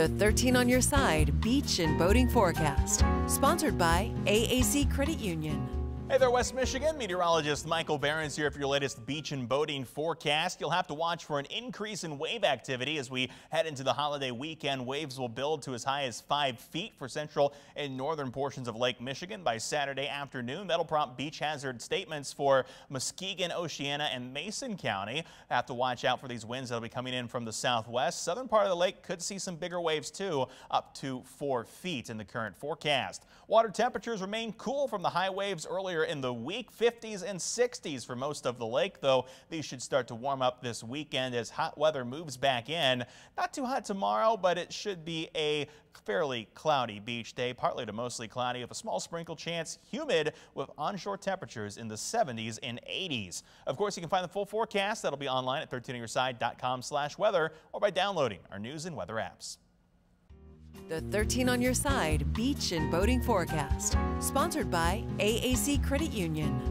The 13 on your side beach and boating forecast. Sponsored by AAC Credit Union. Hey there, West Michigan. Meteorologist Michael Behrens here for your latest beach and boating forecast. You'll have to watch for an increase in wave activity as we head into the holiday weekend. Waves will build to as high as five feet for central and northern portions of Lake Michigan by Saturday afternoon. That'll prompt beach hazard statements for Muskegon, Oceana, and Mason County. Have to watch out for these winds that'll be coming in from the southwest. Southern part of the lake could see some bigger waves too, up to four feet in the current forecast. Water temperatures remain cool from the high waves earlier in the week. 50s and 60s for most of the lake, though these should start to warm up this weekend as hot weather moves back in. Not too hot tomorrow, but it should be a fairly cloudy beach day, partly to mostly cloudy with a small sprinkle chance, humid with onshore temperatures in the 70s and 80s. Of course, you can find the full forecast. That'll be online at 13onyourside.com slash weather or by downloading our news and weather apps. The 13 on your side beach and boating forecast. Sponsored by AAC Credit Union.